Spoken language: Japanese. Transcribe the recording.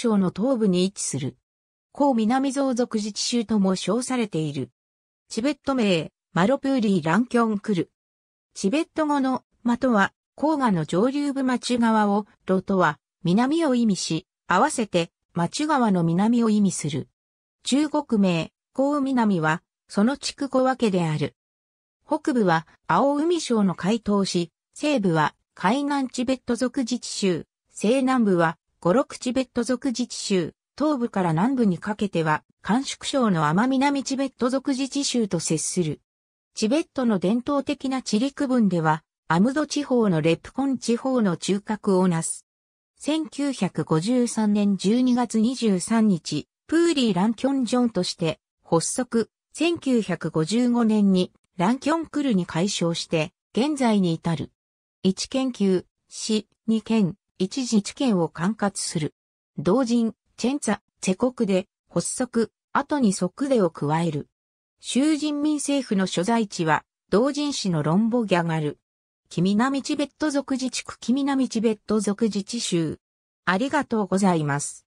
省の東部に位置する。高南増族自治州とも称されている。チベット名、マロプーリー・ランキョンクル。チベット語の、マとは、黄河の上流部町側を、ロとは、南を意味し、合わせて、町川の南を意味する。中国名、高南は、その地区語分けである。北部は、青海省の海東市、西部は、海南チベット族自治州、西南部は、五六チベット族自治州、東部から南部にかけては、甘粛省の甘南チベット族自治州と接する。チベットの伝統的な地理区分では、アムド地方のレプコン地方の中核をなす。1953年12月23日、プーリー・ランキョン・ジョンとして発足、1955年にランキョンクルに解消して、現在に至る。1研究、市、2県、一時治県を管轄する。同人、チェンツァ、チェ国で発足、後に即でを加える。州人民政府の所在地は、同人市のロンボギャガル。キミナミチベット族自治区キミナミチベット族自治州。ありがとうございます。